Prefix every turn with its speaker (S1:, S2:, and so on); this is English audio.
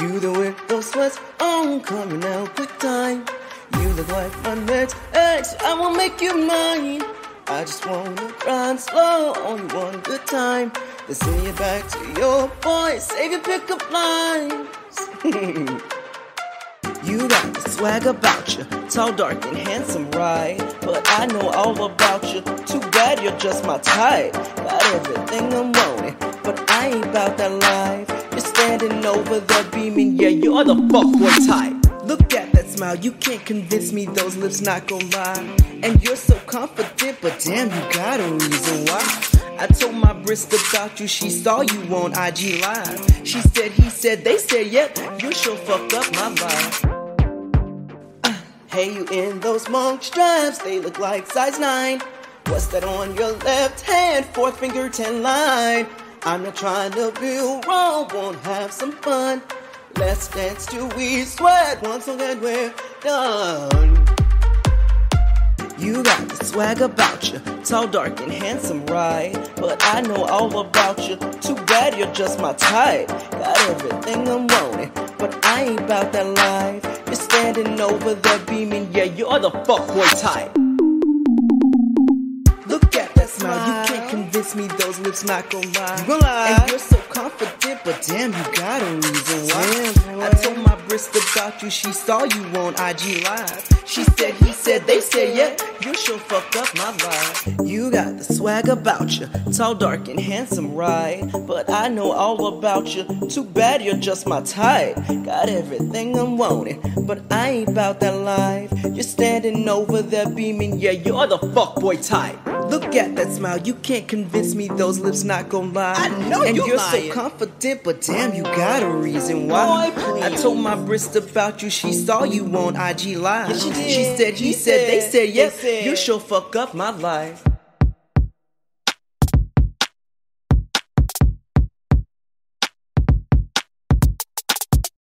S1: You the with those sweats on, coming out quick time. You look like my next ex, I will make you mine. I just wanna grind slow, only one good time. Then send you back to your boy, save your pickup lines. you got the swag about you, tall, dark, and handsome, right? But I know all about you. Too bad you're just my type. Got everything I'm wanting, but I ain't about that life. Standing over there beaming, yeah, you're the fuckboy type. Look at that smile, you can't convince me those lips not gon' lie. And you're so confident, but damn, you got a reason why. I told my Brist about you, she saw you on IG Live. She said, he said, they said, yep, you sure fucked up my vibe. Uh, hey, you in those monk straps, they look like size 9. What's that on your left hand, fourth finger 10 line? I'm not trying to feel wrong, won't have some fun. Let's dance till we sweat once again we're done. You got the swag about you, tall, dark, and handsome, right? But I know all about you. Too bad you're just my type. Got everything I'm wanting, but I ain't about that life. You're standing over there beaming, yeah, you're the fuckboy type. Can't me those lips not gon' lie.
S2: You gon' lie.
S1: And you're so confident, but damn, you got a reason why.
S2: Damn.
S1: I told my Brist about you, she saw you on IG Live. She said, he said, they said, yeah, you sure fucked up my vibe. You got the swag about you, tall, dark, and handsome, right? But I know all about you. Too bad you're just my type. Got everything I'm wanting, but I ain't about that life. You're standing over there beaming, yeah, you're the fuckboy type. Look at that smile, you can't convince me those lips not gon' lie.
S2: I know
S1: and
S2: you
S1: you're
S2: lying.
S1: so confident, but damn, you got a reason why.
S2: Boy.
S1: I told my Brist about you, she saw you on IG Live.
S2: Yeah, she did.
S1: She said, he
S2: He
S1: said, they
S2: said,
S1: yes,
S2: they said.
S1: you sure fuck up my life.